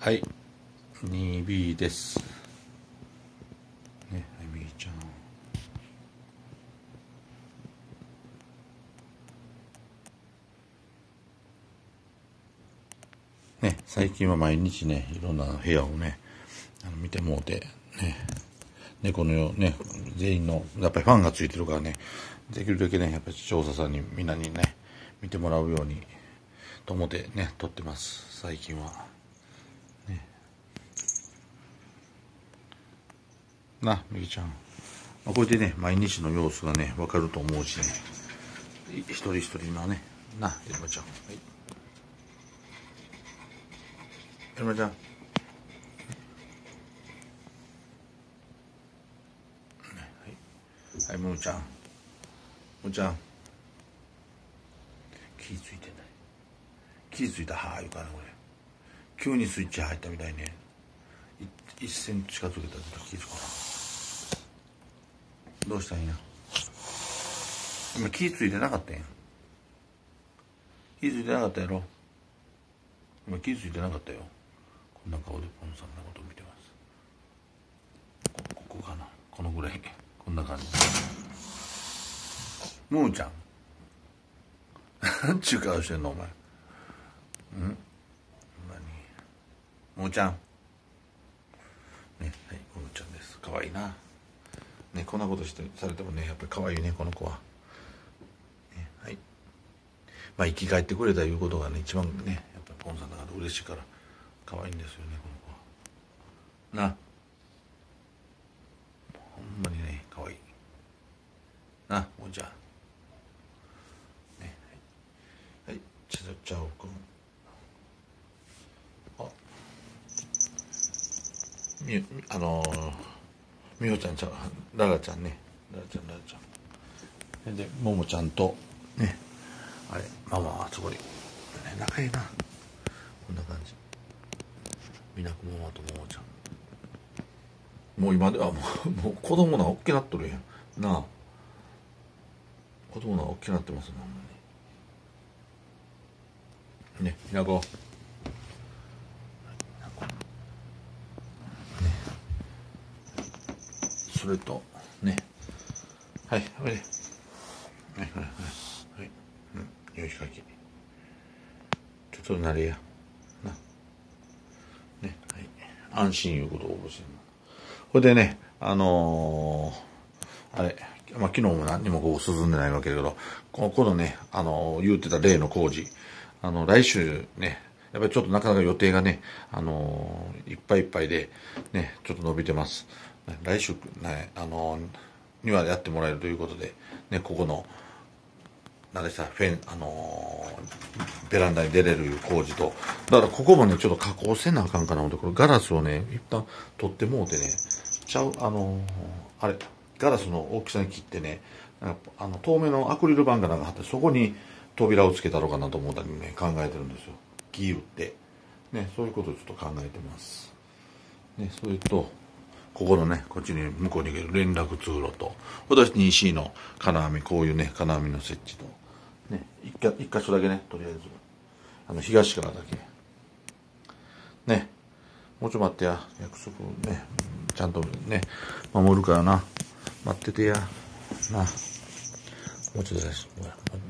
はい。2B です。ねはいみーちゃん。ね最近は毎日ねいろんな部屋をねあの見てもうてね猫のようね全員のやっぱりファンがついてるからねできるだけねやっぱり調査さんにみんなにね見てもらうようにと思ってね撮ってます。最近は。なみきちゃん、まあ、これでね毎日の様子がね分かると思うしね一人一人のねなエルマちゃんはいエルマちゃんはい、むーちゃん。むーちゃん。気付いてない。気付いたはー言うかな、これ。急にスイッチ入ったみたいね。い一センチ近づけたら気づかな。どうしたんや？今気付いてなかったんや。気付いてなかったやろ？今気付いてなかったよ。こんな顔でポンさんのこと見てます。こここかな？このぐらい？こんな感じムーちゃん何ちゅう顔してんの？お前うん？何ムーちゃんねはいムーちゃんですかわいいなねこんなことしてされてもねやっぱりかわいねこの子は、ね、はい。まあ生き返ってくれたいうことがね一番ねやっぱりポンさんだから嬉しいから可愛いんですよねこの子は。な。ほんまにね可愛い。なもうじゃあねはい、はい、ちゃちゃおくん。あ。みあのー、みほちゃんちゃう？ララちゃんね。ララちゃんララちゃん。でももちゃんとね。あれママはすごい、ね、仲いいな。こんな感じ。みなくママとももちゃん。もう今ではもうもう子供な大きなっとるやん。なあ。子供な大きなってますねほんまに。ねひなこねそれと。ね。はいおい。ではいはいはい。はい。うん。よしかきちょっとなれや。な。ねはい。安心いうことを覚えてるこれでね、あのー、あれ、まあ、昨日も何にもこう進んでないわけだけど、この、このね、あのー、言うてた例の工事、あの、来週ね、やっぱりちょっとなかなか予定がね、あのー、いっぱいいっぱいで、ね、ちょっと伸びてます。来週、ね、あのにはやってもらえるということで、ね、ここの、なんでさ、フェン、あの、ベランダに出れる工事と、だからここもね、ちょっと加工せなあかんかな思って、これガラスをね、一旦取ってもうてね、ちゃう、あの、あれ、ガラスの大きさに切ってね、あの透明のアクリル板がなんか貼って、そこに扉をつけたろうかなと思ったりね、考えてるんですよ。木打って。ね、そういうことをちょっと考えてます。ね、それと、ここのね、こっちに向こうに行ける連絡通路と、私に石井の金網、こういうね、金網の設置と、ね、一か一箇所だけね、とりあえず、あの、東からだけ。ね、もうちょ待ってや、約束ね、ちゃんとね、守るからな。待っててや、な。もうちょっとです。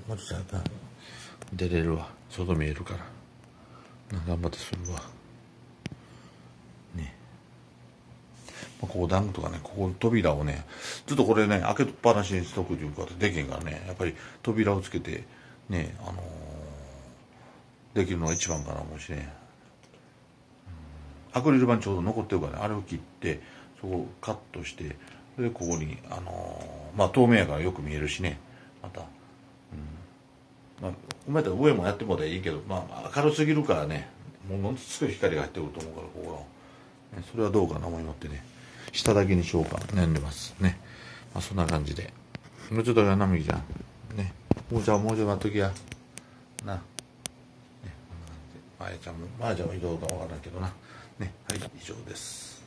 もうちょっとや出れるわ。外見えるから。な頑張ってするわ。ね。ここ暖具とかね、ここ扉をね、ずっとこれね、開けっぱなしにしとくというかできへんからね、やっぱり扉をつけて、ね、あのー、できるのが一番かな、もしね。アクリル板ちょうど残ってるからね、あれを切って、そこをカットして、でここに、あのー、まあ透明やからよく見えるしね、また。うん。まあ、うまいったら上もやってもらえばいいけど、まあ明るすぎるからね、ものすごい光が入ってくると思うから、ここの。それはどうかな思いまってね。下だけにしようか。悩んでます。ね。まあそんな感じで。もうちょっとやなみきちゃん。ね。もうじゃもうちょっと待っときや。な。ね。こんな感じで。まやちゃんもまやちゃんはどうかわからんけどな。ね。はい以上です。